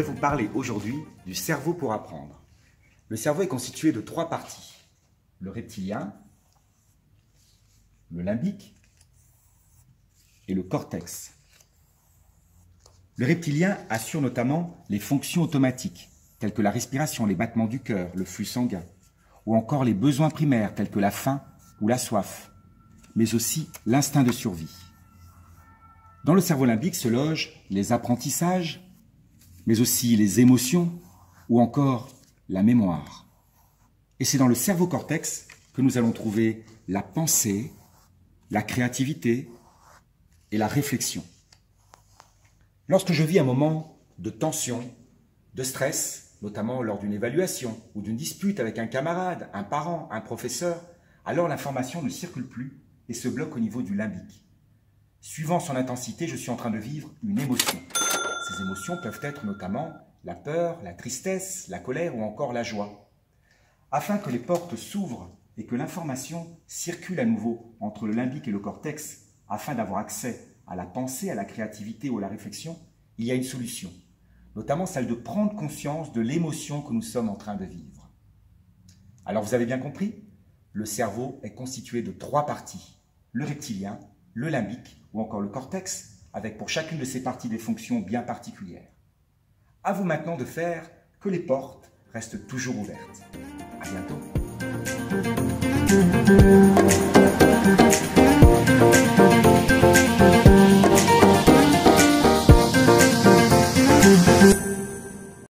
vais vous parler aujourd'hui du cerveau pour apprendre. Le cerveau est constitué de trois parties. Le reptilien, le limbique et le cortex. Le reptilien assure notamment les fonctions automatiques, telles que la respiration, les battements du cœur, le flux sanguin, ou encore les besoins primaires tels que la faim ou la soif, mais aussi l'instinct de survie. Dans le cerveau limbique se logent les apprentissages, mais aussi les émotions ou encore la mémoire. Et c'est dans le cerveau cortex que nous allons trouver la pensée, la créativité et la réflexion. Lorsque je vis un moment de tension, de stress, notamment lors d'une évaluation ou d'une dispute avec un camarade, un parent, un professeur, alors l'information ne circule plus et se bloque au niveau du limbique. Suivant son intensité, je suis en train de vivre une émotion. Peuvent être notamment la peur, la tristesse, la colère ou encore la joie. Afin que les portes s'ouvrent et que l'information circule à nouveau entre le limbique et le cortex, afin d'avoir accès à la pensée, à la créativité ou à la réflexion, il y a une solution, notamment celle de prendre conscience de l'émotion que nous sommes en train de vivre. Alors vous avez bien compris Le cerveau est constitué de trois parties, le reptilien, le limbique ou encore le cortex, avec pour chacune de ces parties des fonctions bien particulières. À vous maintenant de faire que les portes restent toujours ouvertes. À bientôt.